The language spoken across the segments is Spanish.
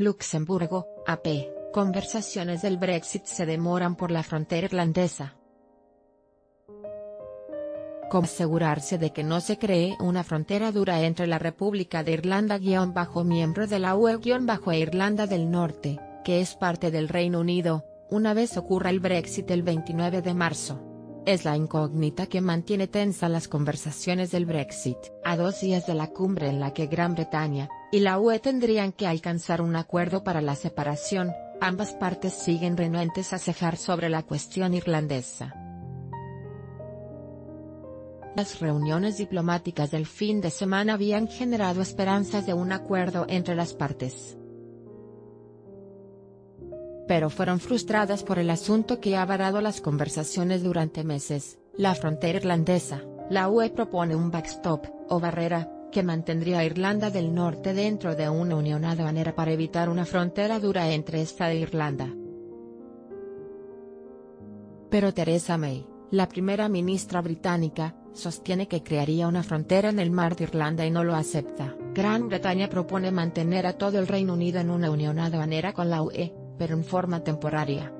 Luxemburgo, AP, conversaciones del Brexit se demoran por la frontera irlandesa. ¿Cómo asegurarse de que no se cree una frontera dura entre la República de Irlanda-miembro de la UE-e Irlanda del Norte, que es parte del Reino Unido, una vez ocurra el Brexit el 29 de marzo? Es la incógnita que mantiene tensa las conversaciones del Brexit, a dos días de la cumbre en la que Gran Bretaña, y la UE tendrían que alcanzar un acuerdo para la separación, ambas partes siguen renuentes a cejar sobre la cuestión irlandesa. Las reuniones diplomáticas del fin de semana habían generado esperanzas de un acuerdo entre las partes. Pero fueron frustradas por el asunto que ha varado las conversaciones durante meses, la frontera irlandesa. La UE propone un backstop, o barrera, que mantendría a Irlanda del Norte dentro de una unión aduanera para evitar una frontera dura entre esta e Irlanda. Pero Theresa May, la primera ministra británica, sostiene que crearía una frontera en el mar de Irlanda y no lo acepta. Gran Bretaña propone mantener a todo el Reino Unido en una unión aduanera con la UE, pero en forma temporaria.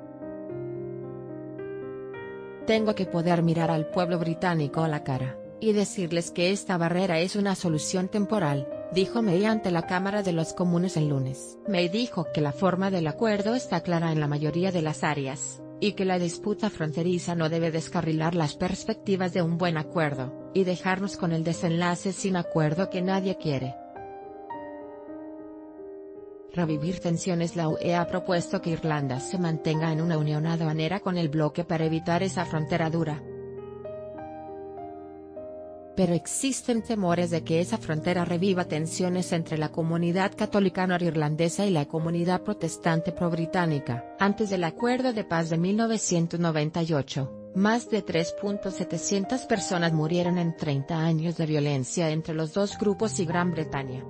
Tengo que poder mirar al pueblo británico a la cara y decirles que esta barrera es una solución temporal, dijo May ante la Cámara de los Comunes el lunes. May dijo que la forma del acuerdo está clara en la mayoría de las áreas, y que la disputa fronteriza no debe descarrilar las perspectivas de un buen acuerdo, y dejarnos con el desenlace sin acuerdo que nadie quiere. Revivir tensiones La UE ha propuesto que Irlanda se mantenga en una unión aduanera con el bloque para evitar esa frontera dura, pero existen temores de que esa frontera reviva tensiones entre la comunidad católica norirlandesa y la comunidad protestante pro-británica. Antes del Acuerdo de Paz de 1998, más de 3.700 personas murieron en 30 años de violencia entre los dos grupos y Gran Bretaña.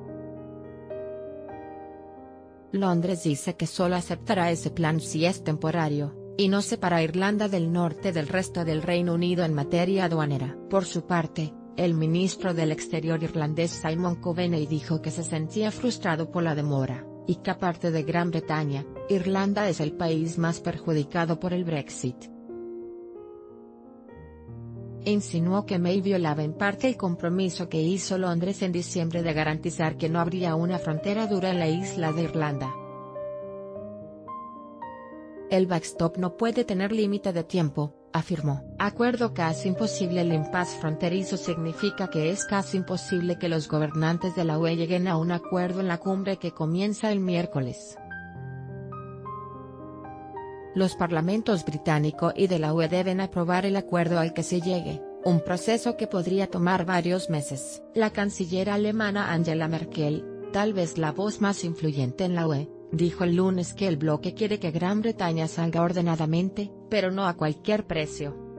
Londres dice que solo aceptará ese plan si es temporario, y no separa Irlanda del Norte del resto del Reino Unido en materia aduanera. Por su parte, el ministro del Exterior irlandés Simon Coveney dijo que se sentía frustrado por la demora, y que aparte de Gran Bretaña, Irlanda es el país más perjudicado por el Brexit. Insinuó que May violaba en parte el compromiso que hizo Londres en diciembre de garantizar que no habría una frontera dura en la isla de Irlanda. El backstop no puede tener límite de tiempo, afirmó. Acuerdo casi imposible El impasse fronterizo significa que es casi imposible que los gobernantes de la UE lleguen a un acuerdo en la cumbre que comienza el miércoles. Los parlamentos británico y de la UE deben aprobar el acuerdo al que se llegue, un proceso que podría tomar varios meses. La canciller alemana Angela Merkel, tal vez la voz más influyente en la UE, dijo el lunes que el bloque quiere que Gran Bretaña salga ordenadamente, pero no a cualquier precio.